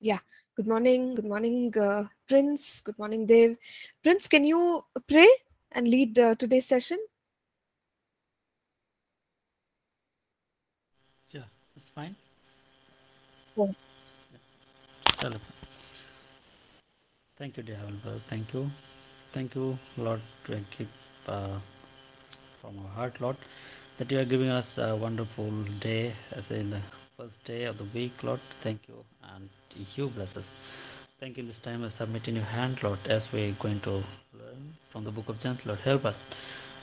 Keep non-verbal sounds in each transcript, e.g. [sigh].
Yeah. Good morning. Good morning, uh, Prince. Good morning, Dev. Prince, can you pray and lead uh, today's session? Yeah, that's fine. Yeah. Us. Thank you, dear Heavenly. Thank you. Thank you, Lord, to keep uh, from our heart, Lord, that you are giving us a wonderful day as in the first day of the week, Lord. Thank you. And you bless us. Thank you this time I submit in your hand, Lord, as we're going to learn from the book of James, Lord. Help us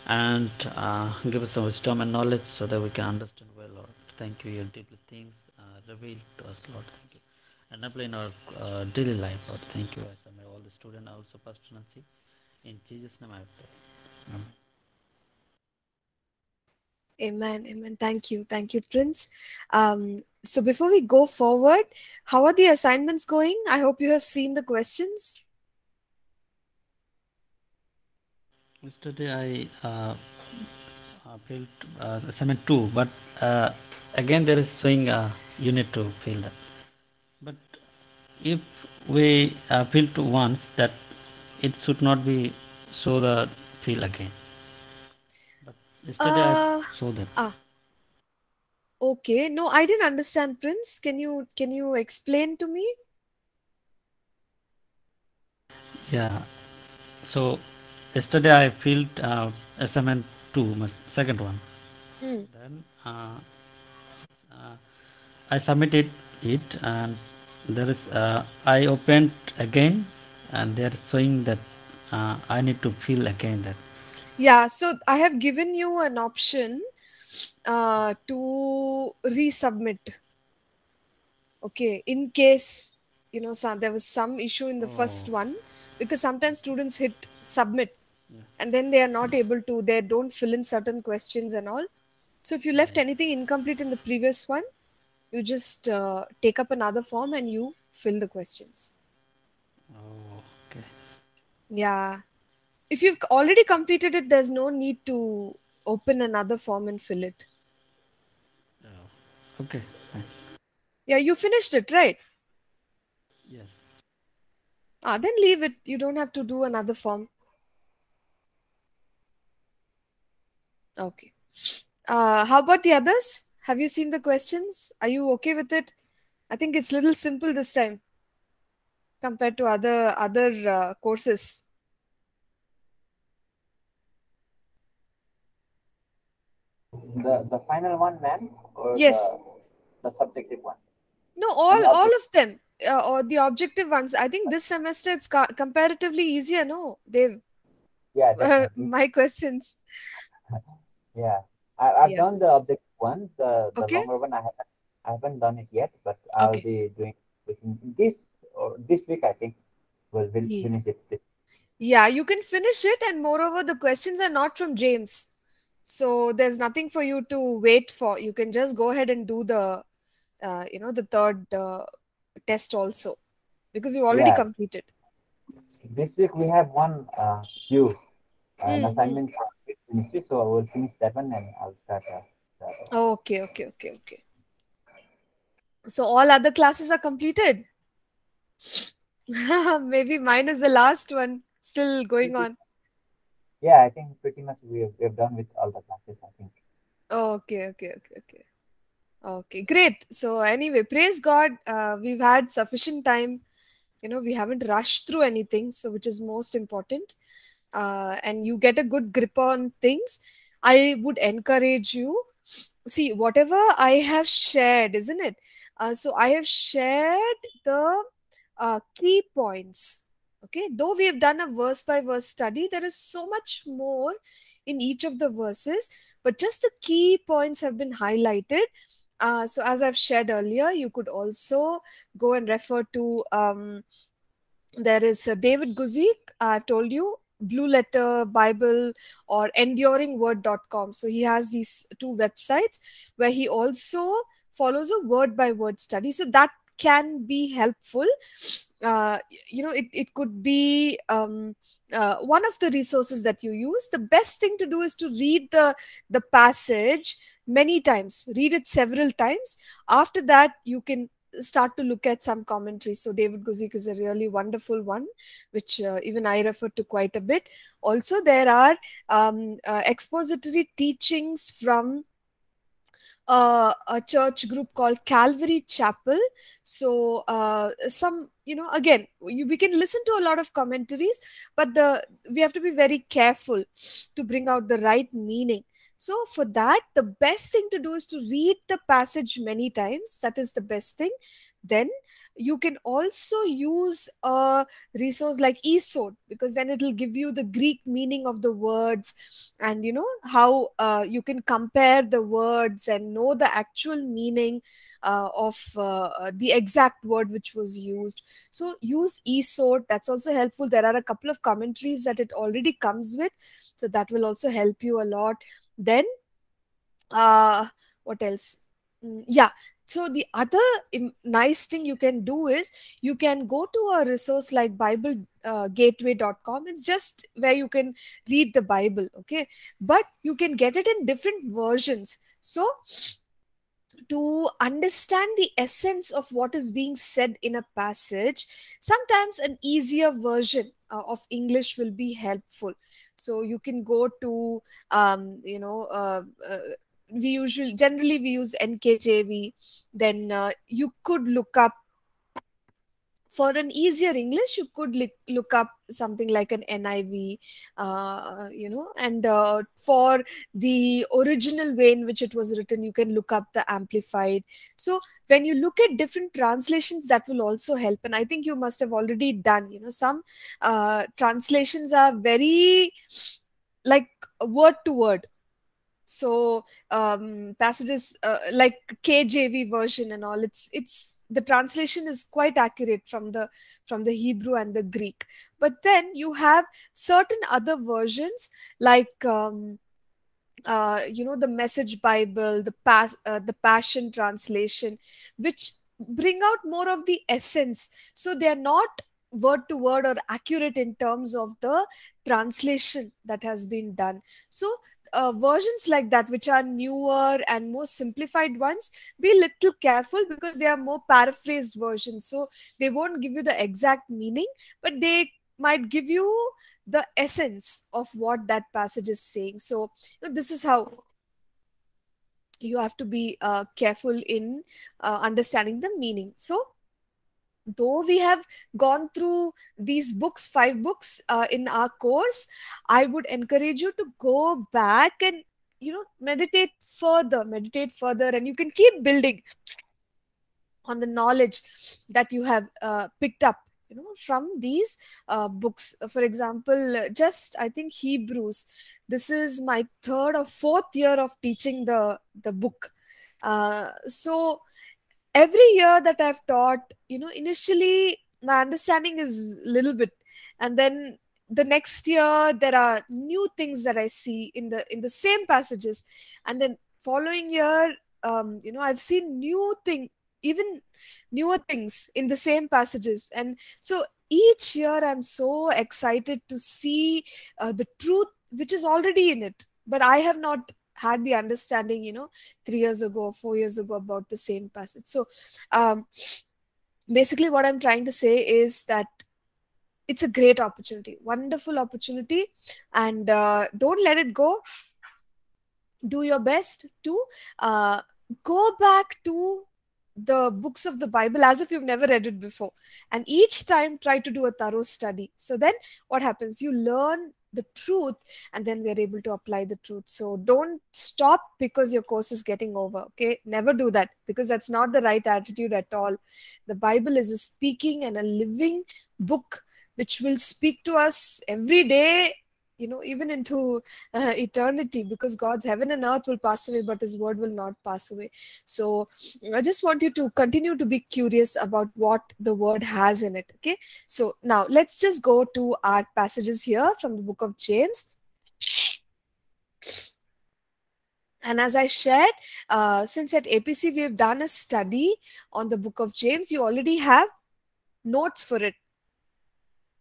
and uh, give us some wisdom and knowledge so that we can understand well, Lord. Thank you. Your deeply things uh, revealed to us, Lord. Thank you. And apply in our uh, daily life, Lord. Thank you. I submit all the student, also Pastor Nancy. In Jesus' name I pray. Amen. Amen. Amen. Thank you. Thank you, Prince. Um, so before we go forward, how are the assignments going? I hope you have seen the questions. Yesterday I uh, uh, filled uh, assignment two, but uh, again there is showing uh, you need to fill that. But if we uh, fill to once, that it should not be so the fill again. Yesterday Uh, I saw that. ah, okay. No, I didn't understand, Prince. Can you can you explain to me? Yeah. So yesterday I filled uh, assignment two, my second one. Hmm. Then uh, uh, I submitted it, and there is uh, I opened again, and they are showing that uh, I need to fill again that. Yeah, so I have given you an option uh, to resubmit. Okay, in case you know some, there was some issue in the first Oh. one, because sometimes students hit submit Yeah. and then they are not able to, they don't fill in certain questions and all. So if you left anything incomplete in the previous one, you just uh, take up another form and you fill the questions. Oh, okay. Yeah. If you've already completed it, there's no need to open another form and fill it. Oh, okay. Yeah, you finished it, right? Yes. Ah, then leave it. You don't have to do another form. Okay. Uh, how about the others? Have you seen the questions? Are you okay with it? I think it's little simple this time compared to other other uh, courses. The the final one, ma'am, or Yes. the the subjective one? No, all all of them, uh, or the objective ones. I think this semester it's ca- comparatively easier. No, They've. Yeah, [laughs] uh, my questions. Yeah, I, I've Yeah. done the objective one. The the Okay. longer one, I haven't I haven't done it yet, but I'll Okay. be doing within this or this week. I think we'll, we'll Yeah. finish it. Yeah, you can finish it, and moreover, the questions are not from James. So there's nothing for you to wait for. You can just go ahead and do the, uh, you know, the third uh, test also, because you already Yeah. completed. This week we have one uh due uh, an Mhm. assignment for ministry, so I will finish that one and I'll start. Uh, the- Okay, okay, okay, okay. So all other classes are completed. [laughs] Maybe mine is the last one still going on. Yeah, I think pretty much we have, we have done with all the classes. I think. Okay, okay, okay, okay. Okay, great. So anyway, praise God. Uh, we've had sufficient time. You know, we haven't rushed through anything, so which is most important. Uh, and you get a good grip on things. I would encourage you. See, whatever I have shared, isn't it? Uh, so I have shared the uh, key points. Okay, though we have done a verse by verse study, there is so much more in each of the verses, but just the key points have been highlighted. Uh, so, as I've shared earlier, you could also go and refer to um, there is uh, David Guzik, I've told you, Blue Letter Bible or enduringword.com. So, he has these two websites where he also follows a word by word study. So, that can be helpful. Uh, you know, it, it could be um, uh, one of the resources that you use. The best thing to do is to read the, the passage many times, read it several times. After that, you can start to look at some commentaries. So David Guzik is a really wonderful one, which uh, even I refer to quite a bit. Also, there are um, uh, expository teachings from uh, a church group called Calvary Chapel. So uh, some, you know, again, you, we can listen to a lot of commentaries, but the we have to be very careful to bring out the right meaning. So for that, the best thing to do is to read the passage many times. That is the best thing. Then you can also use a resource like e-Sword because then it'll give you the greek meaning of the words and you know how uh, you can compare the words and know the actual meaning uh, of uh, the exact word which was used. So use e-Sword that's also helpful. There are a couple of commentaries that it already comes with so that will also help you a lot. Then uh what else? Mm, yeah so the other nice thing you can do is you can go to a resource like biblegateway.com uh, it's just where you can read the bible okay? But you can get it in different versions. So to understand the essence of what is being said in a passage sometimes an easier version uh, of english will be helpful. So you can go to um, you know uh, uh, we usually generally we use nkjv then uh, you could look up for an easier english you could look, up something like an niv uh, you know and uh, for the original way in which it was written you can look up the amplified. So when you look at different translations that will also help and i think you must have already done you know some uh, translations are very like word to word so um, passages uh, like kjv version and all it's it's the translation is quite accurate from the from the hebrew and the greek. But then you have certain other versions like um, uh, you know the message bible the pass uh, the passion translation which bring out more of the essence. So they are not word to word or accurate in terms of the translation that has been done. So uh, versions like that which are newer and more simplified ones be a little careful because they are more paraphrased versions. So they won't give you the exact meaning but they might give you the essence of what that passage is saying. So you know, this is how you have to be uh, careful in uh, understanding the meaning. So though we have gone through these books five books uh, in our course i would encourage you to go back and you know meditate further meditate further and you can keep building on the knowledge that you have uh, picked up you know from these uh, books. For example just i think hebrews. This is my third or fourth year of teaching the the book. Uh, so every year that I've taught, you know, initially my understanding is a little bit, and then the next year there are new things that I see in the in the same passages, and then following year, um, you know, I've seen new thing, even newer things in the same passages, and so each year I'm so excited to see uh, the truth which is already in it, but I have not had the understanding you know three years ago or four years ago about the same passage. So um, basically what i'm trying to say is that it's a great opportunity wonderful opportunity. And uh, don't let it go. Do your best to uh, go back to the books of the bible as if you've never read it before. And each time try to do a thorough study. So then what happens? You learn the truth and then we're able to apply the truth. So don't stop because your course is getting over okay? Never do that because that's not the right attitude at all. The bible is a speaking and a living book which will speak to us every day you know even into uh, eternity because god's heaven and earth will pass away but his word will not pass away. So i just want you to continue to be curious about what the word has in it okay? So now let's just go to our passages here from the book of james. And as I shared, uh, since at APC we have done a study on the book of James, you already have notes for it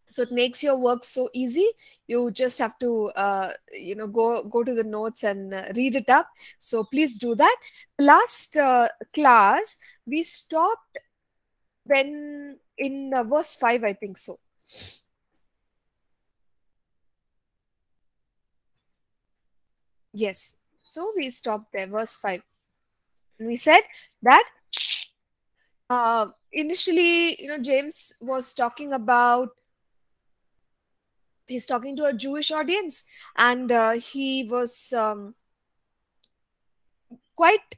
so it makes your work so easy. You just have to uh, you know go go to the notes and uh, read it up. So please do that. Last uh, class we stopped when in uh, verse 5 i think so. Yes. So we stopped there verse 5 we said that uh, initially you know james was talking about he's talking to a jewish audience and uh, he was um, quite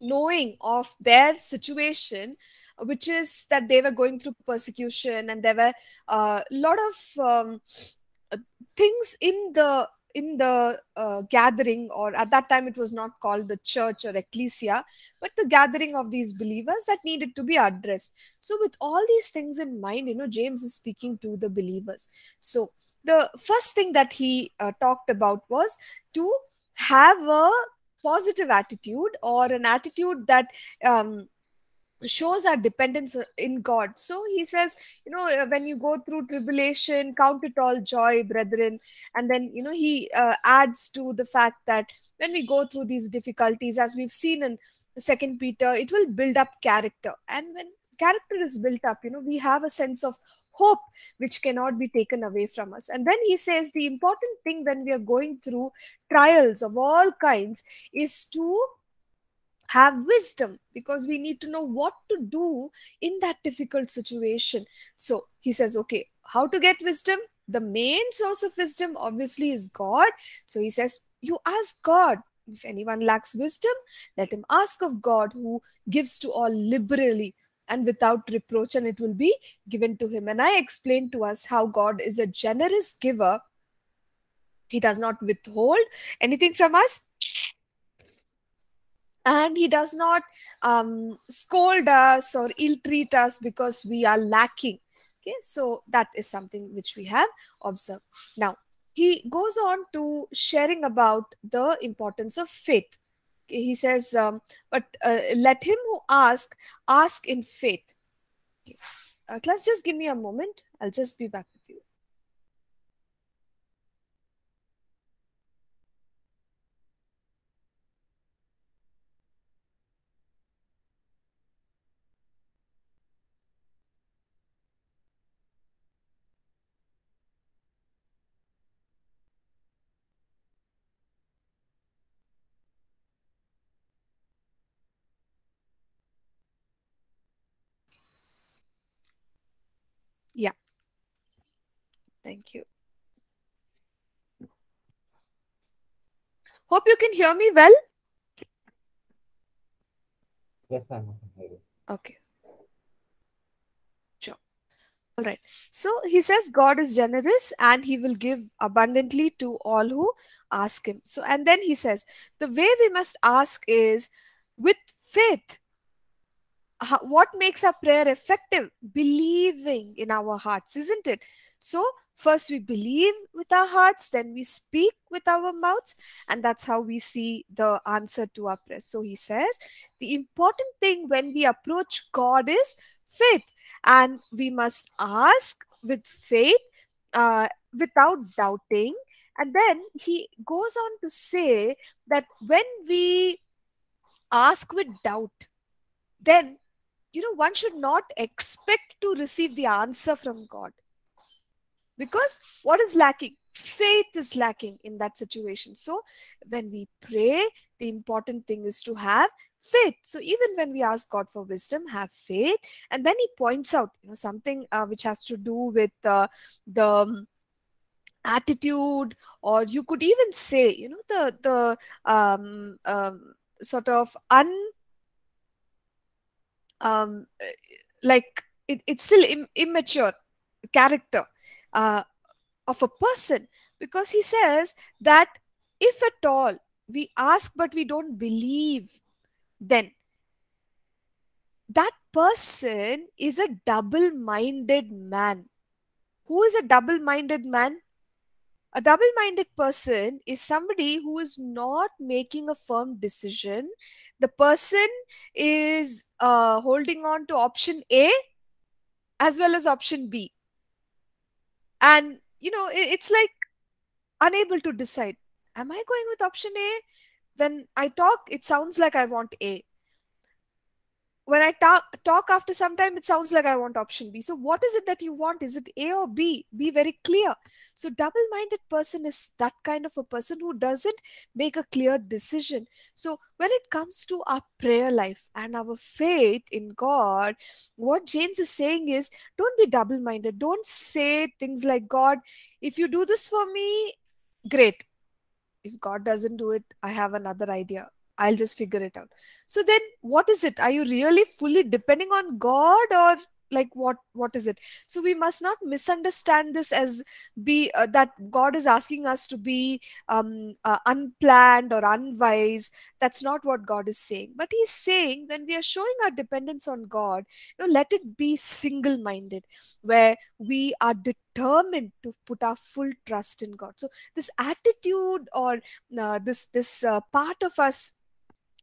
knowing of their situation which is that they were going through persecution and there were a uh, lot of um, things in the in the uh, gathering or at that time it was not called the church or ecclesia but the gathering of these believers that needed to be addressed. So with all these things in mind you know james is speaking to the believers. So the first thing that he uh, talked about was to have a positive attitude or an attitude that um, shows our dependence in God. So he says, you know, uh, when you go through tribulation, count it all joy, brethren. And then, you know, he uh, adds to the fact that when we go through these difficulties, as we've seen in Second Peter, it will build up character. And when character is built up, you know, we have a sense of hope which cannot be taken away from us. And then he says the important thing when we are going through trials of all kinds is to have wisdom because we need to know what to do in that difficult situation. So he says, okay, how to get wisdom? The main source of wisdom obviously is God. So he says, you ask God. If anyone lacks wisdom, let him ask of God who gives to all liberally and without reproach, and it will be given to him. And I explained to us how God is a generous giver. He does not withhold anything from us and he does not um, scold us or ill treat us because we are lacking. Okay so that is something which we have observed. Now he goes on to sharing about the importance of faith. Okay, he says um, but uh, let him who ask ask in faith. Okay. uh, class just give me a moment. I'll just be back with you yeah thank you hope you can hear me well Yes, ma'am. I can hear you. Okay. Sure. All right. So he says God is generous and he will give abundantly to all who ask him. So, and then he says the way we must ask is with faith. What makes our prayer effective? Believing in our hearts, isn't it? So, first we believe with our hearts, then we speak with our mouths, and that's how we see the answer to our prayer. So, he says the important thing when we approach God is faith, and we must ask with faith uh, without doubting. And then he goes on to say that when we ask with doubt, then you know one should not expect to receive the answer from god. Because what is lacking? Faith is lacking in that situation. So when we pray the important thing is to have faith. So even when we ask god for wisdom have faith. And then he points out you know something uh, which has to do with uh, the um, attitude or you could even say you know the the um, um, sort of un um, like it, it's still Im- immature character uh, of a person. Because he says that if at all we ask but we don't believe then that person is a double-minded man. Who is a double-minded man a double minded person is somebody who is not making a firm decision. The person is uh, holding on to option A as well as option B. And, you know, it, it's like unable to decide am I going with option A? When I talk, it sounds like I want A. When I talk, talk after some time it sounds like i want option b. So what is it that you want? Is it a or b? Be very clear. So double minded person is that kind of a person who doesn't make a clear decision. So when it comes to our prayer life and our faith in god what james is saying is don't be double minded don't say things like god if you do this for me great. If god doesn't do it i have another idea I'll just figure it out. So then what is it? Are you really fully depending on God or like what what is it so we must not misunderstand this as be uh, that god is asking us to be um, uh, unplanned or unwise that's not what god is saying but he's saying when we are showing our dependence on god you know let it be single minded where we are determined to put our full trust in god so this attitude or uh, this this uh, part of us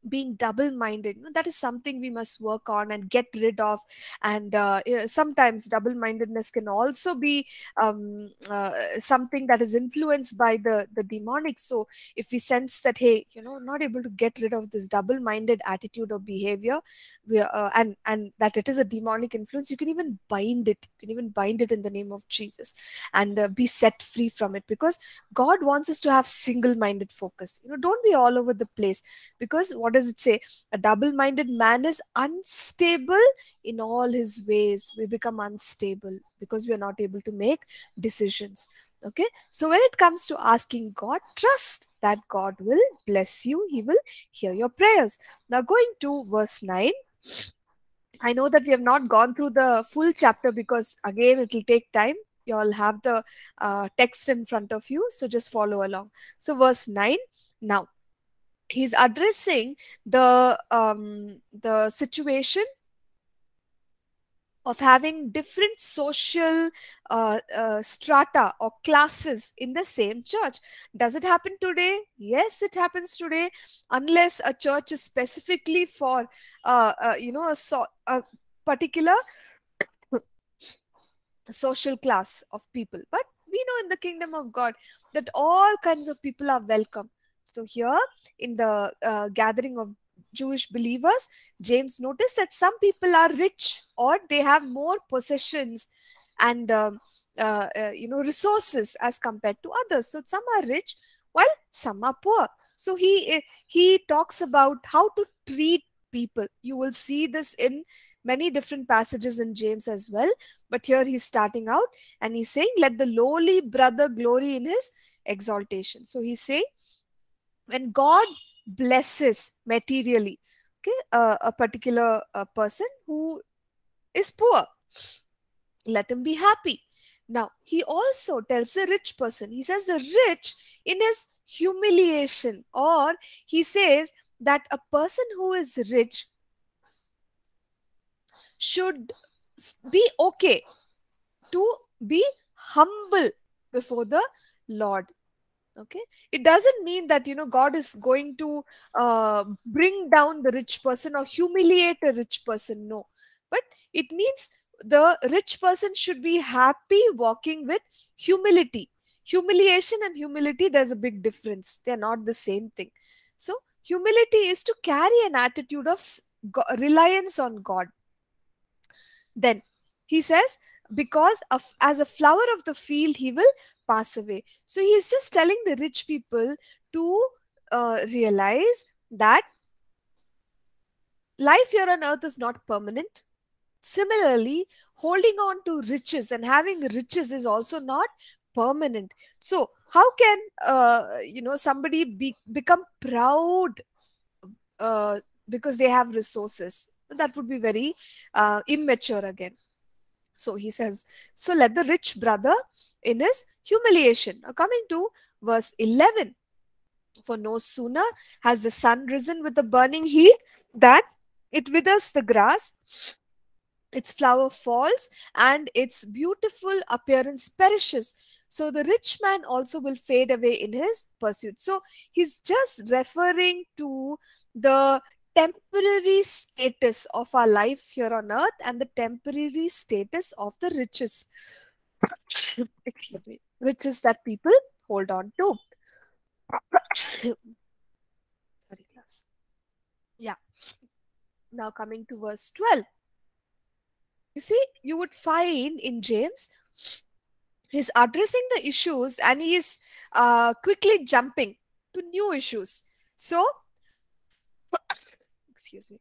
being double minded you know, that is something we must work on and get rid of. And uh, sometimes double mindedness can also be um, uh, something that is influenced by the the demonic. So if we sense that hey you know not able to get rid of this double minded attitude or behavior we uh, and and that it is a demonic influence you can even bind it. You can even bind it in the name of jesus and uh, be set free from it. Because god wants us to have single minded focus. You know don't be all over the place. Because what does it say? A double minded man is unstable in all his ways. We become unstable because we are not able to make decisions. Okay, so when it comes to asking God, trust that God will bless you, He will hear your prayers. Now, going to verse 9. I know that we have not gone through the full chapter because again it will take time. You all have the uh, text in front of you, so just follow along. So, verse 9 now he's addressing the um, the situation of having different social uh, uh, strata or classes in the same church. Does it happen today? Yes, it happens today, unless a church is specifically for, uh, uh you know, a, so, a particular social class of people. But we know in the kingdom of God that all kinds of people are welcome. So here in the uh, gathering of Jewish believers, James noticed that some people are rich or they have more possessions and um, uh, uh, you know resources as compared to others. So some are rich while some are poor. So he he talks about how to treat people. You will see this in many different passages in James as well. But here he's starting out and he's saying, Let the lowly brother glory in his exaltation. So he's saying, when god blesses materially okay uh, a particular uh, person who is poor let him be happy. Now he also tells the rich person he says the rich in his humiliation or he says that a person who is rich should be okay to be humble before the lord okay? It doesn't mean that you know god is going to uh, bring down the rich person or humiliate a rich person no. But it means the rich person should be happy walking with humility. Humiliation and humility there's a big difference. They're not the same thing. So humility is to carry an attitude of reliance on god. Then he says because of, as a flower of the field he will pass away. So he's just telling the rich people to uh, realize that life here on earth is not permanent. Similarly holding on to riches and having riches is also not permanent. So how can uh, you know somebody be, become proud uh, because they have resources? That would be very uh, immature again so he says, So let the rich brother in his humiliation. Now coming to verse 11. For no sooner has the sun risen with a burning heat that it withers the grass, its flower falls, and its beautiful appearance perishes. So the rich man also will fade away in his pursuit. So he's just referring to the temporary status of our life here on earth and the temporary status of the riches riches that people hold on to. Yeah. Now coming to verse 12 You see, you would find in James, he's addressing the issues and he's uh, quickly jumping to new issues. So, excuse me,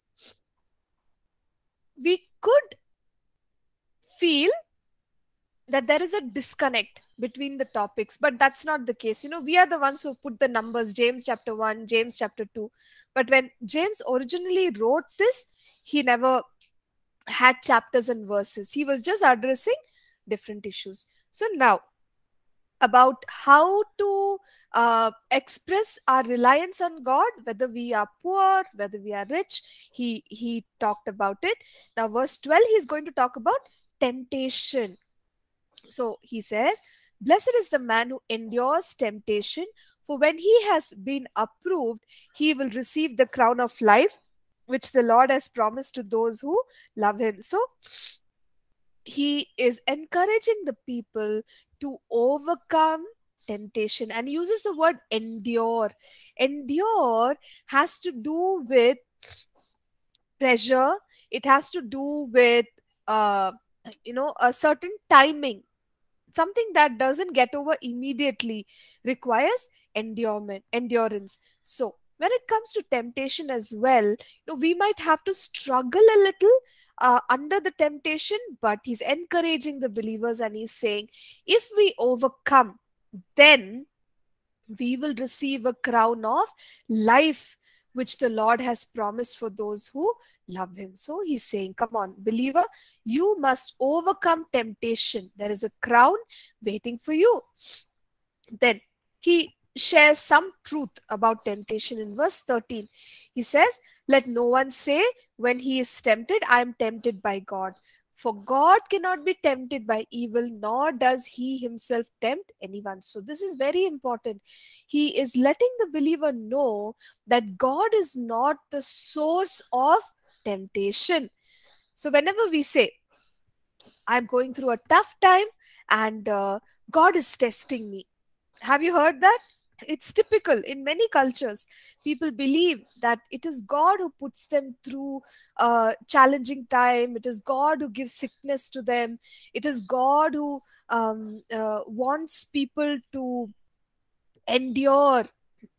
we could feel that there is a disconnect between the topics but that's not the case. You know we are the ones who put the numbers james chapter 1 james chapter 2 but when james originally wrote this he never had chapters and verses. He was just addressing different issues. So now about how to uh, express our reliance on god whether we are poor whether we are rich. He he talked about it. Now verse 12 he's going to talk about temptation. So he says, Blessed is the man who endures temptation, for when he has been approved, he will receive the crown of life, which the Lord has promised to those who love him. So he is encouraging the people to overcome temptation and uses the word endure. Endure has to do with pressure, it has to do with, uh, you know, a certain timing. Something that doesn't get over immediately requires endurance endurance. So when it comes to temptation as well you know, we might have to struggle a little uh, under the temptation but he's encouraging the believers and he's saying if we overcome then we will receive a crown of life which the Lord has promised for those who love Him. So He's saying, Come on, believer, you must overcome temptation. There is a crown waiting for you. Then He shares some truth about temptation in verse 13. He says, Let no one say when he is tempted, I am tempted by God. For God cannot be tempted by evil, nor does he himself tempt anyone. So, this is very important. He is letting the believer know that God is not the source of temptation. So, whenever we say, I'm going through a tough time and uh, God is testing me, have you heard that? It's typical. In many cultures people believe that it is god who puts them through a challenging time. It is god who gives sickness to them. It is god who um, uh, wants people to endure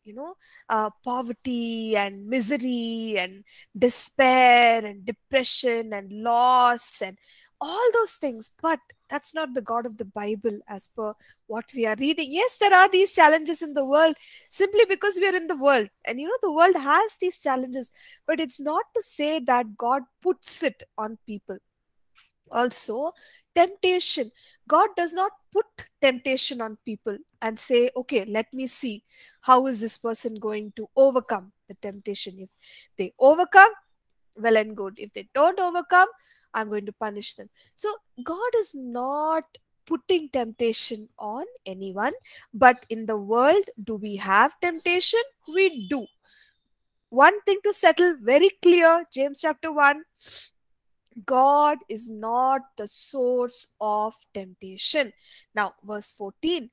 you know uh, poverty and misery and despair and depression and loss and all those things. But that's not the god of the bible as per what we are reading. Yes there are these challenges in the world simply because we are in the world. And you know the world has these challenges but it's not to say that god puts it on people. Also temptation. God does not put temptation on people and say okay let me see. How is this person going to overcome the temptation? If they overcome well and good if they don't overcome i'm going to punish them so god is not putting temptation on anyone but in the world do we have temptation we do one thing to settle very clear james chapter 1 God is not the source of temptation. Now, verse 14,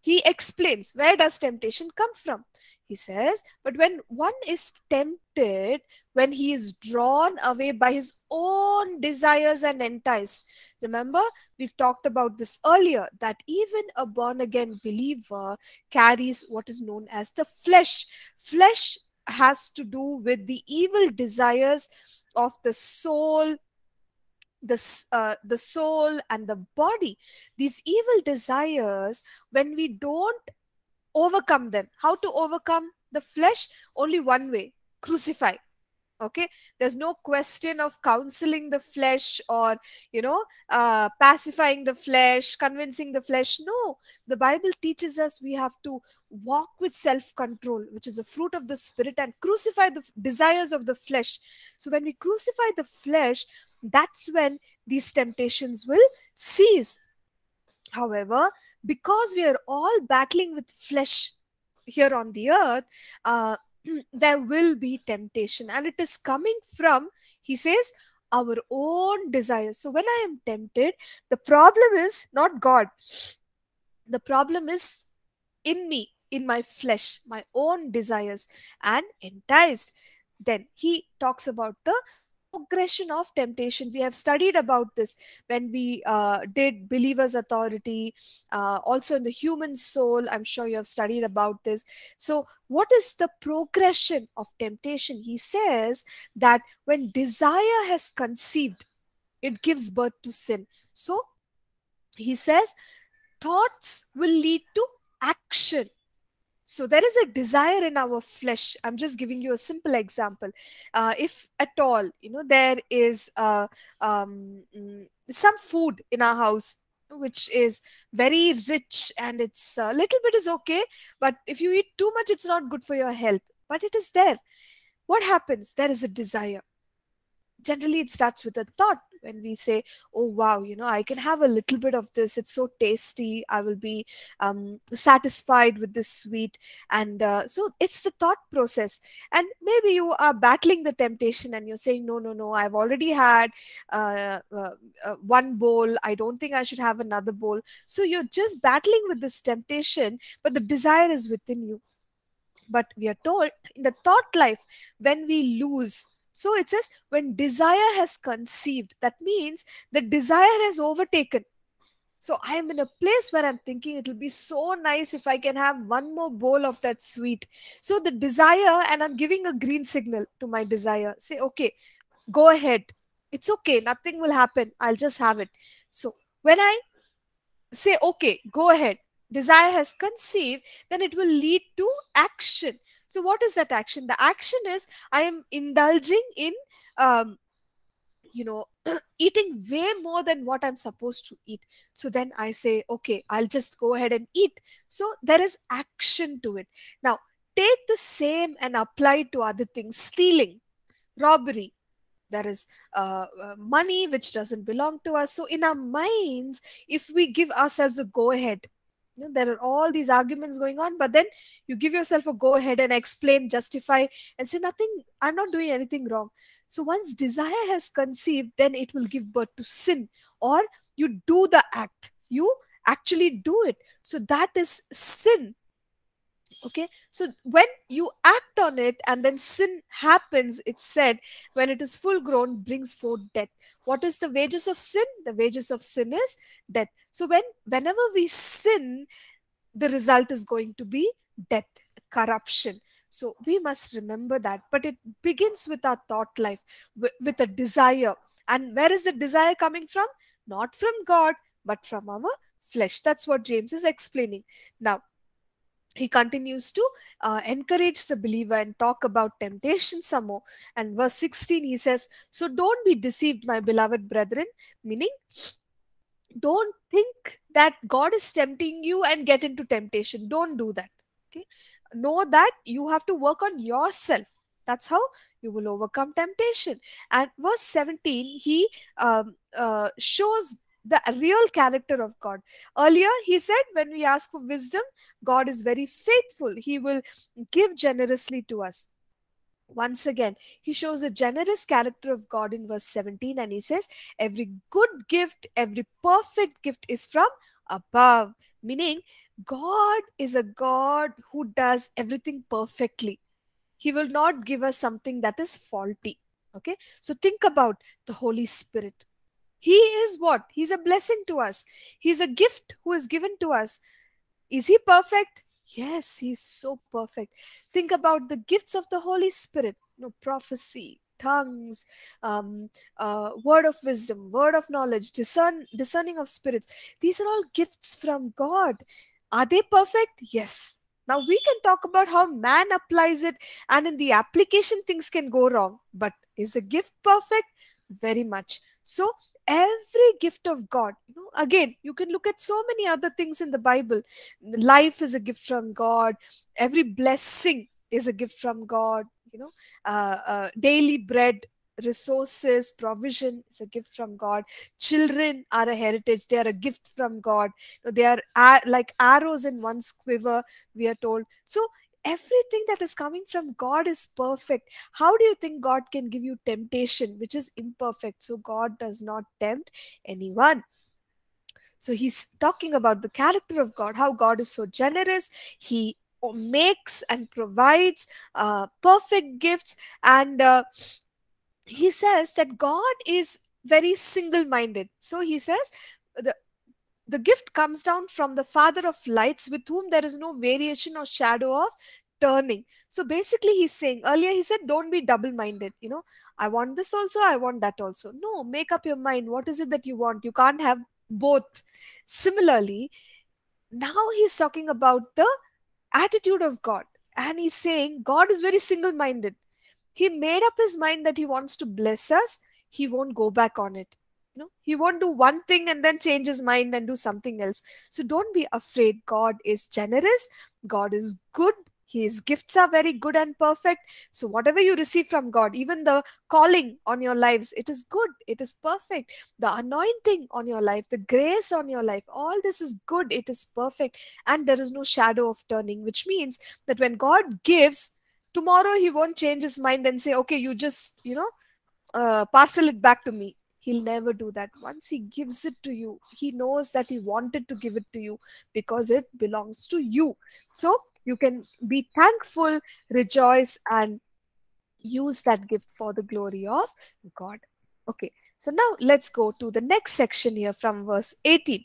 he explains where does temptation come from? He says, But when one is tempted, when he is drawn away by his own desires and enticed. Remember, we've talked about this earlier that even a born again believer carries what is known as the flesh. Flesh has to do with the evil desires of the soul the, uh, the soul and the body these evil desires when we don't overcome them. How to overcome? The flesh only one way. Crucify. Okay? There's no question of counseling the flesh or you know uh, pacifying the flesh convincing the flesh. No. The bible teaches us we have to walk with self control which is a fruit of the spirit and crucify the desires of the flesh. So when we crucify the flesh that's when these temptations will cease however because we are all battling with flesh here on the earth uh, [clears throat] there will be temptation. And it is coming from he says our own desires so when i am tempted the problem is not god. The problem is in me in my flesh my own desires and enticed. Then he talks about the progression of temptation. We have studied about this when we uh, did Believer's Authority, uh, also in the human soul. I'm sure you have studied about this. So, what is the progression of temptation? He says that when desire has conceived, it gives birth to sin. So, he says thoughts will lead to action so there is a desire in our flesh. I'm just giving you a simple example. Uh, if at all you know there is uh, um, mm, some food in our house which is very rich and it's a little bit is okay but if you eat too much it's not good for your health but it is there. What happens? There is a desire. Generally it starts with a thought when we say oh wow you know i can have a little bit of this. It's so tasty. I will be um, satisfied with this sweet. And uh, so it's the thought process. And maybe you are battling the temptation and you're saying no no no i've already had uh, uh, uh one bowl. I don't think i should have another bowl. So you're just battling with this temptation but the desire is within you. But we are told in the thought life when we lose so it says, when desire has conceived, that means the desire has overtaken. So I am in a place where I'm thinking it will be so nice if I can have one more bowl of that sweet. So the desire, and I'm giving a green signal to my desire. Say, okay, go ahead. It's okay. Nothing will happen. I'll just have it. So when I say, okay, go ahead, desire has conceived, then it will lead to action. So what is that action? The action is I am indulging in, um, you know, [clears throat] eating way more than what I'm supposed to eat. So then I say, okay, I'll just go ahead and eat. So there is action to it. Now, take the same and apply it to other things. Stealing, robbery, there is uh, uh, money which doesn't belong to us so in our minds if we give ourselves a go ahead you know, there are all these arguments going on but then you give yourself a go ahead and explain justify and say nothing i'm not doing anything wrong. So once desire has conceived then it will give birth to sin or you do the act. You actually do it. So that is sin. Okay? So when you act on it and then sin happens it's said when it is full grown brings forth death. What is the wages of sin? The wages of sin is death so when whenever we sin the result is going to be death corruption. So we must remember that. But it begins with our thought life with a desire. And where is the desire coming from? Not from god but from our flesh. That's what james is explaining. Now he continues to uh, encourage the believer and talk about temptation some more. And verse 16, he says, So don't be deceived, my beloved brethren, meaning don't think that God is tempting you and get into temptation. Don't do that. Okay. Know that you have to work on yourself. That's how you will overcome temptation. And verse 17, he um, uh, shows the real character of God. Earlier, he said, when we ask for wisdom, God is very faithful. He will give generously to us. Once again, he shows a generous character of God in verse 17, and he says, Every good gift, every perfect gift is from above. Meaning, God is a God who does everything perfectly. He will not give us something that is faulty. Okay, so think about the Holy Spirit he is what? He's a blessing to us. He's a gift who is given to us. Is he perfect? Yes, he's so perfect. Think about the gifts of the Holy Spirit. You know, prophecy, tongues, um, uh, word of wisdom, word of knowledge, discern, discerning of spirits. These are all gifts from God. Are they perfect? Yes. Now we can talk about how man applies it, and in the application, things can go wrong. But is the gift perfect? Very much. So every gift of god. You know again you can look at so many other things in the bible. Life is a gift from god. Every blessing is a gift from god you know. Uh, uh, daily bread resources provision is a gift from god. Children are a heritage. They are a gift from god. They are like arrows in one's quiver we are told. So everything that is coming from God is perfect. How do you think God can give you temptation, which is imperfect? So God does not tempt anyone. So he's talking about the character of God, how God is so generous. He makes and provides uh, perfect gifts and uh, he says that God is very single minded. So he says the the gift comes down from the father of lights with whom there is no variation or shadow of turning. So basically he's saying earlier he said don't be double minded you know i want this also i want that also. No make up your mind. What is it that you want? You can't have both. Similarly now he's talking about the attitude of god and he's saying god is very single minded he made up his mind that he wants to bless us. He won't go back on it you know he won't do one thing and then change his mind and do something else. So don't be afraid. God is generous. God is good. His gifts are very good and perfect. So whatever you receive from god even the calling on your lives it is good. It is perfect. The anointing on your life the grace on your life all this is good. It is perfect. And there is no shadow of turning which means that when god gives tomorrow he won't change his mind and say okay you just you know uh, parcel it back to me he'll never do that. Once he gives it to you he knows that he wanted to give it to you because it belongs to you. So you can be thankful rejoice and use that gift for the glory of god. Okay so now let's go to the next section here from verse 18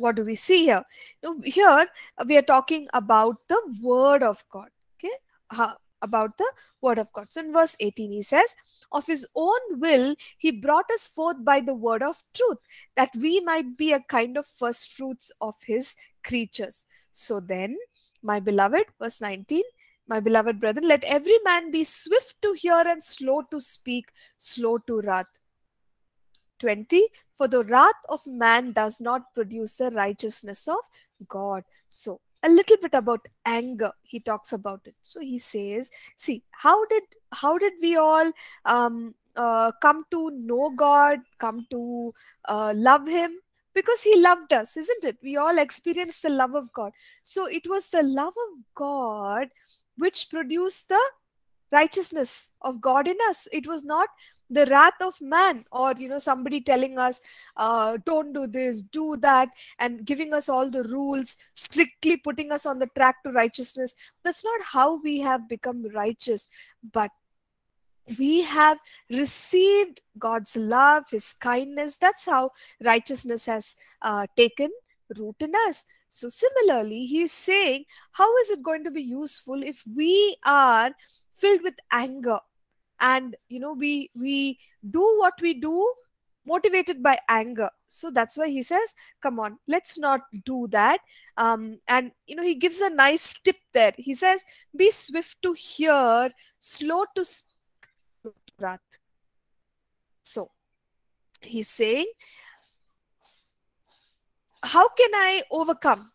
what do we see here? Now, here we are talking about the word of god. Okay uh, about the word of god. So in verse 18 he says of his own will he brought us forth by the word of truth that we might be a kind of first fruits of his creatures. So then my beloved verse 19 my beloved brethren let every man be swift to hear and slow to speak slow to wrath. 20 for the wrath of man does not produce the righteousness of god. So a little bit about anger he talks about it. So he says see how did how did we all um, uh, come to know god come to uh, love him? Because he loved us isn't it? We all experienced the love of god. So it was the love of god which produced the righteousness of god in us. It was not the wrath of man or you know somebody telling us uh, don't do this do that and giving us all the rules strictly putting us on the track to righteousness. That's not how we have become righteous but we have received god's love his kindness. That's how righteousness has uh, taken root in us so similarly he is saying how is it going to be useful if we are filled with anger? And you know we we do what we do motivated by anger. So that's why he says come on let's not do that. Um and you know he gives a nice tip there. He says be swift to hear slow to speak. So he's saying how can i overcome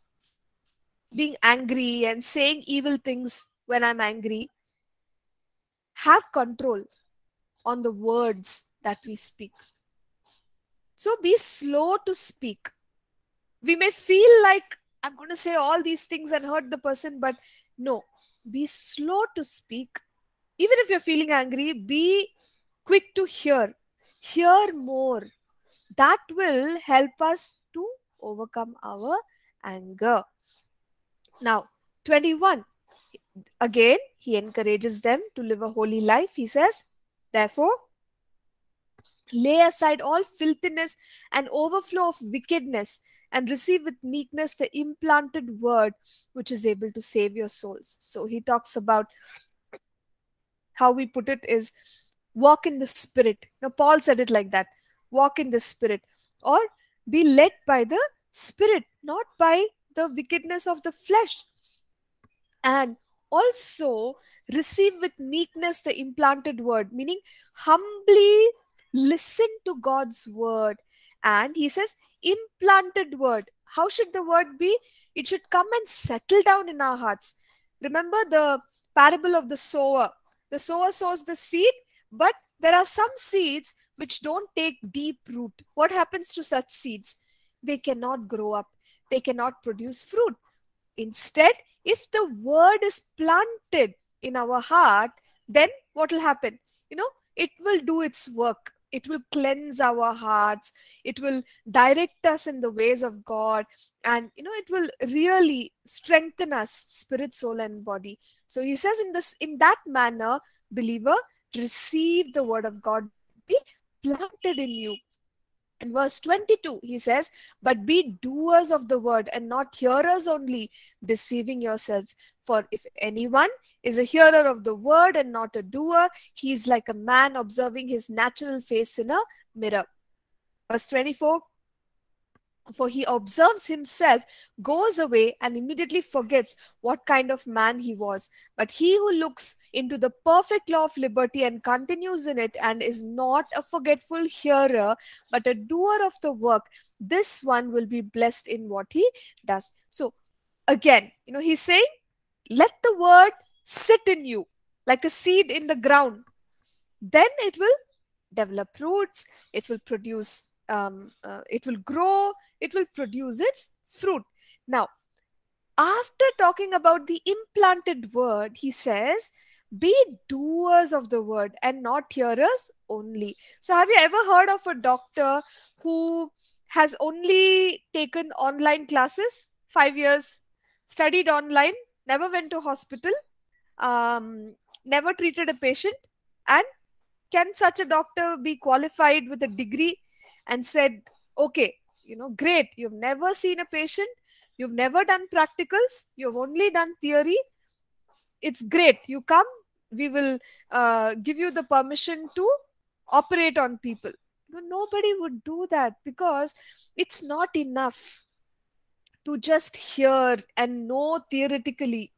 being angry and saying evil things when i'm angry have control on the words that we speak. So be slow to speak. We may feel like I'm going to say all these things and hurt the person, but no, be slow to speak. Even if you're feeling angry, be quick to hear. Hear more. That will help us overcome our anger. Now, 21 again he encourages them to live a holy life he says. Therefore lay aside all filthiness and overflow of wickedness and receive with meekness the implanted word which is able to save your souls. So he talks about how we put it is walk in the spirit. Now paul said it like that walk in the spirit or be led by the spirit not by the wickedness of the flesh and also receive with meekness the implanted word, meaning humbly listen to God's word. And he says, implanted word. How should the word be? It should come and settle down in our hearts. Remember the parable of the sower. The sower sows the seed, but there are some seeds which don't take deep root. What happens to such seeds? They cannot grow up, they cannot produce fruit. Instead, if the word is planted in our heart, then what will happen? You know, it will do its work. It will cleanse our hearts. It will direct us in the ways of God. And, you know, it will really strengthen us, spirit, soul, and body. So he says in this, in that manner, believer, receive the word of God be planted in you. In verse 22, he says, But be doers of the word and not hearers only, deceiving yourself. For if anyone is a hearer of the word and not a doer, he is like a man observing his natural face in a mirror. Verse 24 for he observes himself, goes away, and immediately forgets what kind of man he was. But he who looks into the perfect law of liberty and continues in it, and is not a forgetful hearer, but a doer of the work, this one will be blessed in what he does. So, again, you know, he's saying, let the word sit in you like a seed in the ground. Then it will develop roots, it will produce um, uh, it will grow, it will produce its fruit. Now, after talking about the implanted word, he says, be doers of the word and not hearers only. So, have you ever heard of a doctor who has only taken online classes, five years, studied online, never went to hospital, um, never treated a patient, and can such a doctor be qualified with a degree and said, okay, you know, great, you've never seen a patient, you've never done practicals, you've only done theory. It's great. You come, we will uh, give you the permission to operate on people. nobody would do that because it's not enough to just hear and know theoretically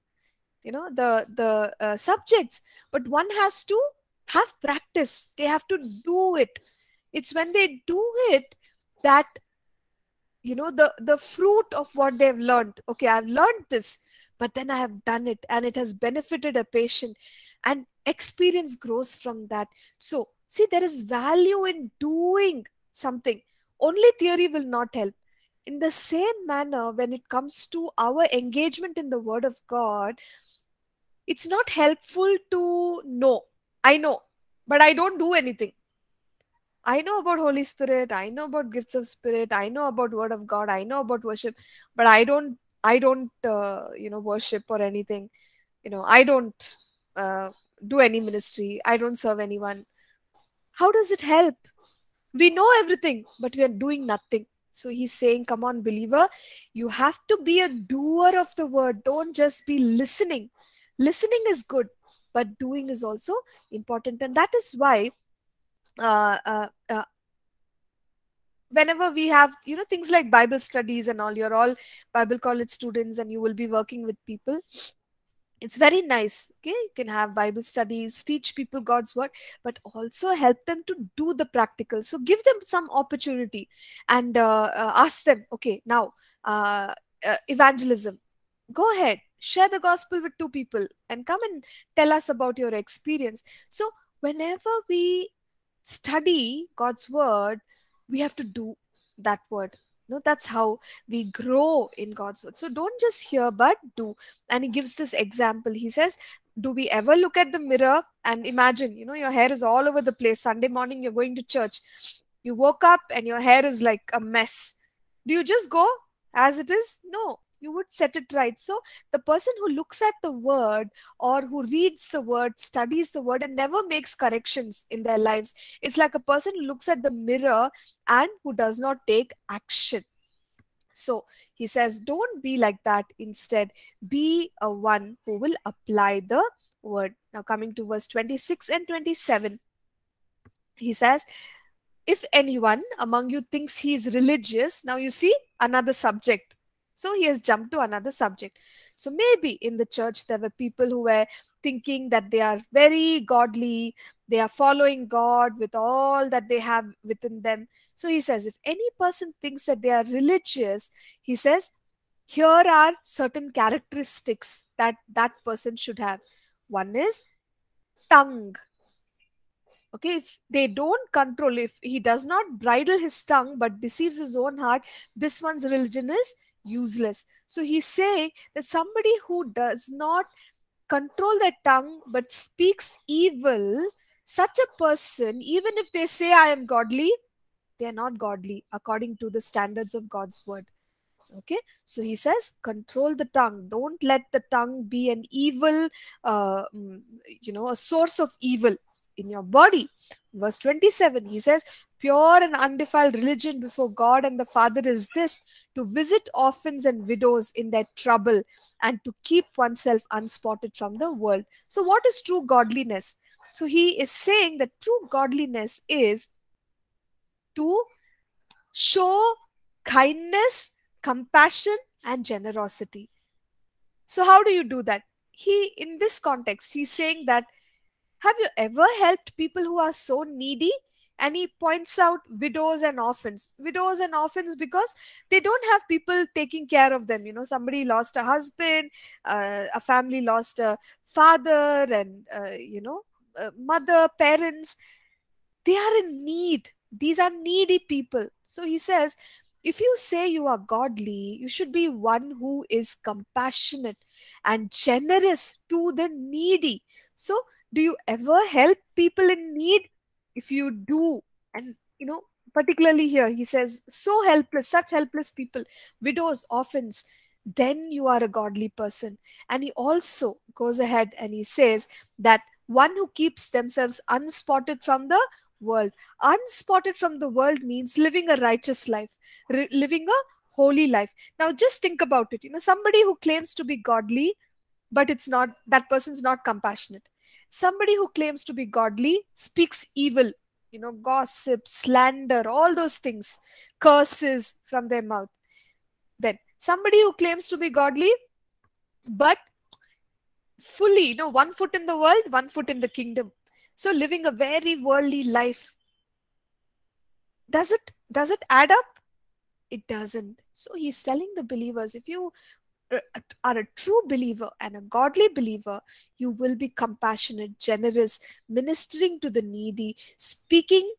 you know the the uh, subjects but one has to have practice they have to do it it's when they do it that you know the the fruit of what they've learned. Okay i've learned this but then i have done it and it has benefited a patient and experience grows from that. So see there is value in doing something. Only theory will not help. In the same manner when it comes to our engagement in the word of god it's not helpful to know. I know but i don't do anything I know about Holy Spirit, I know about gifts of Spirit, I know about Word of God, I know about worship, but I don't, I don't, uh, you know, worship or anything. You know, I don't uh, do any ministry, I don't serve anyone. How does it help? We know everything, but we are doing nothing. So he's saying, Come on, believer, you have to be a doer of the word. Don't just be listening. Listening is good, but doing is also important. And that is why whenever we have you know things like bible studies and all you're all bible college students and you will be working with people. It's very nice okay? You can have bible studies teach people god's word but also help them to do the practical. So give them some opportunity and uh, uh, ask them okay now uh, evangelism go ahead share the gospel with two people and come and tell us about your experience. So whenever we study God's word, we have to do that word. No, that's how we grow in God's word. So don't just hear, but do. And he gives this example. He says, Do we ever look at the mirror and imagine, you know, your hair is all over the place. Sunday morning, you're going to church. You woke up and your hair is like a mess. Do you just go as it is? No you would set it right. So the person who looks at the word or who reads the word, studies the word, and never makes corrections in their lives, it's like a person who looks at the mirror and who does not take action. So he says, don't be like that. Instead, be a one who will apply the word. Now, coming to verse 26 and 27, he says, if anyone among you thinks he is religious, now you see another subject so he has jumped to another subject. So maybe in the church there were people who were thinking that they are very godly, they are following God with all that they have within them. So he says, if any person thinks that they are religious, he says, here are certain characteristics that that person should have. One is tongue. Okay, if they don't control, if he does not bridle his tongue but deceives his own heart, this one's religion is useless. So he's saying that somebody who does not control their tongue but speaks evil, such a person, even if they say, I am godly, they are not godly according to the standards of God's word. Okay, so he says, control the tongue. Don't let the tongue be an evil, uh, mm, you know, a source of evil. In your body. Verse 27, he says, Pure and undefiled religion before God and the Father is this to visit orphans and widows in their trouble and to keep oneself unspotted from the world. So, what is true godliness? So, he is saying that true godliness is to show kindness, compassion, and generosity. So, how do you do that? He, in this context, he's saying that have you ever helped people who are so needy? And he points out widows and orphans. Widows and orphans because they don't have people taking care of them. You know, somebody lost a husband, uh, a family lost a father, and, uh, you know, mother, parents. They are in need. These are needy people. So he says, if you say you are godly, you should be one who is compassionate and generous to the needy. So, do you ever help people in need? If you do, and you know, particularly here, he says, so helpless, such helpless people, widows, orphans, then you are a godly person. And he also goes ahead and he says that one who keeps themselves unspotted from the world. Unspotted from the world means living a righteous life, living a holy life. Now, just think about it. You know, somebody who claims to be godly, but it's not, that person's not compassionate. Somebody who claims to be godly speaks evil, you know, gossip, slander, all those things, curses from their mouth. Then, somebody who claims to be godly, but fully, you know, one foot in the world, one foot in the kingdom. So living a very worldly life does it does it add up? It doesn't. So he's telling the believers if you are a true believer and a godly believer you will be compassionate generous ministering to the needy speaking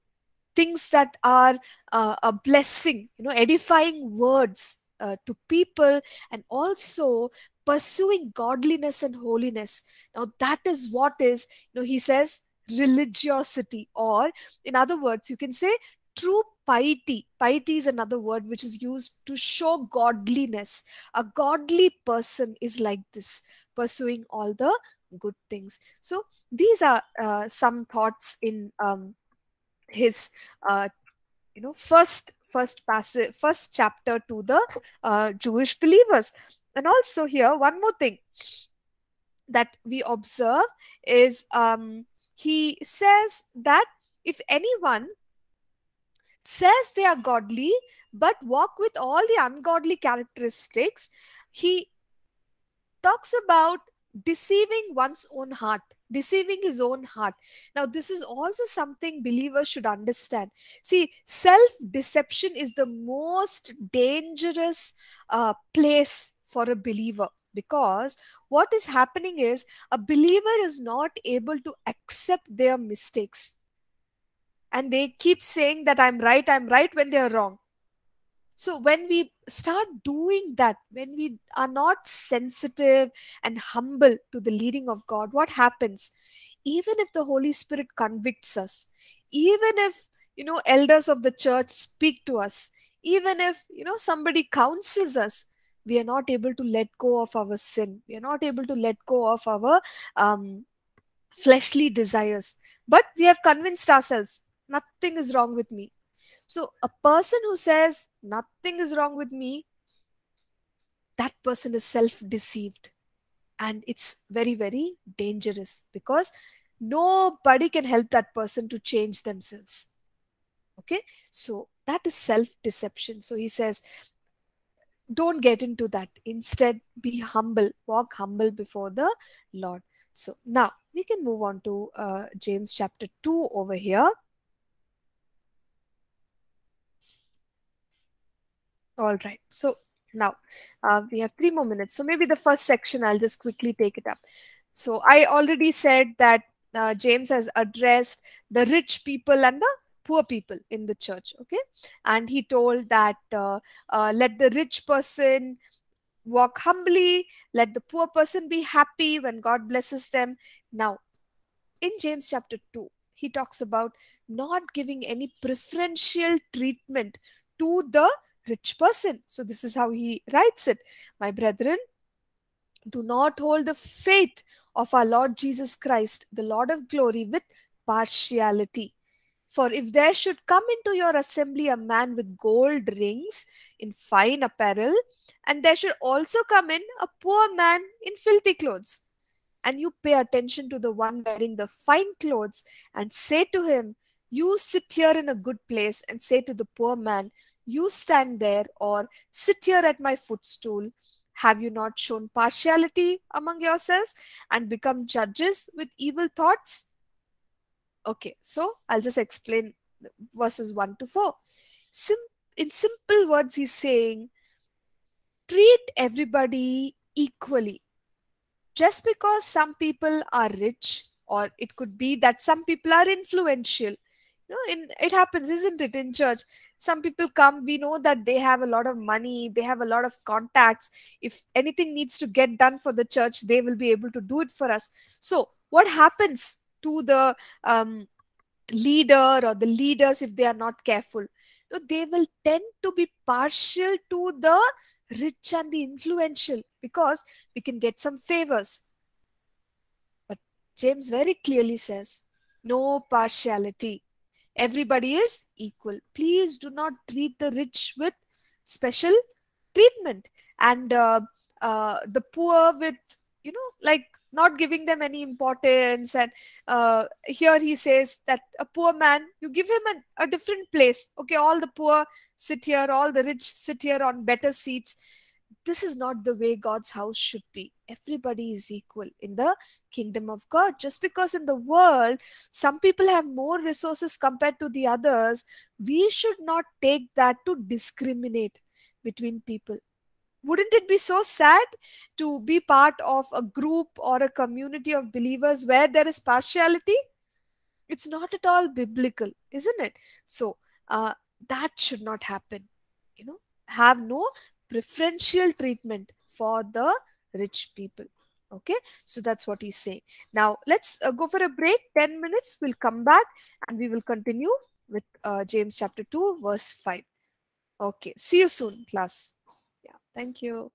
things that are uh, a blessing you know edifying words uh, to people and also pursuing godliness and holiness. Now that is what is you know he says religiosity or in other words you can say true piety. Piety is another word which is used to show godliness. A godly person is like this pursuing all the good things. So these are uh, some thoughts in um, his uh, you know first first passage first chapter to the uh, jewish believers. And also here one more thing that we observe is um, he says that if anyone says they are godly but walk with all the ungodly characteristics, he talks about deceiving one's own heart deceiving his own heart. Now this is also something believers should understand. See self deception is the most dangerous uh, place for a believer because what is happening is a believer is not able to accept their mistakes and they keep saying that i'm right i'm right when they're wrong. So when we start doing that when we are not sensitive and humble to the leading of god what happens? Even if the holy spirit convicts us even if you know elders of the church speak to us even if you know somebody counsels us we are not able to let go of our sin. We are not able to let go of our um, fleshly desires. But we have convinced ourselves nothing is wrong with me so a person who says nothing is wrong with me that person is self deceived and it's very very dangerous because nobody can help that person to change themselves okay so that is self deception so he says don't get into that. Instead, be humble, walk humble before the Lord. So now we can move on to uh, James chapter 2 over here. All right. So now uh, we have three more minutes. So maybe the first section, I'll just quickly take it up. So I already said that uh, James has addressed the rich people and the poor people in the church okay and he told that uh, uh, let the rich person walk humbly let the poor person be happy when god blesses them now in james chapter 2 he talks about not giving any preferential treatment to the rich person so this is how he writes it my brethren do not hold the faith of our lord jesus christ the lord of glory with partiality. For if there should come into your assembly a man with gold rings in fine apparel, and there should also come in a poor man in filthy clothes, and you pay attention to the one wearing the fine clothes, and say to him, You sit here in a good place, and say to the poor man, You stand there, or sit here at my footstool. Have you not shown partiality among yourselves and become judges with evil thoughts? Okay, so I'll just explain verses 1 to 4. Sim- in simple words, he's saying, treat everybody equally. Just because some people are rich, or it could be that some people are influential. You know, in it happens, isn't it, in church? Some people come, we know that they have a lot of money, they have a lot of contacts. If anything needs to get done for the church, they will be able to do it for us. So, what happens to the um, leader or the leaders if they are not careful they will tend to be partial to the rich and the influential because we can get some favors but james very clearly says no partiality everybody is equal. Please do not treat the rich with special treatment. And uh, uh, the poor with you know like not giving them any importance. And uh, here he says that a poor man you give him a, a different place. Okay all the poor sit here all the rich sit here on better seats this is not the way god's house should be. Everybody is equal in the kingdom of god. Just because in the world some people have more resources compared to the others we should not take that to discriminate between people. Wouldn't it be so sad to be part of a group or a community of believers where there is partiality? It's not at all biblical isn't it? So uh, that should not happen you know. Have no preferential treatment for the rich people. Okay so that's what he's saying. Now let's uh, go for a break. 10 minutes we'll come back and we will continue with uh, james chapter 2 verse 5 okay see you soon class. Yeah thank you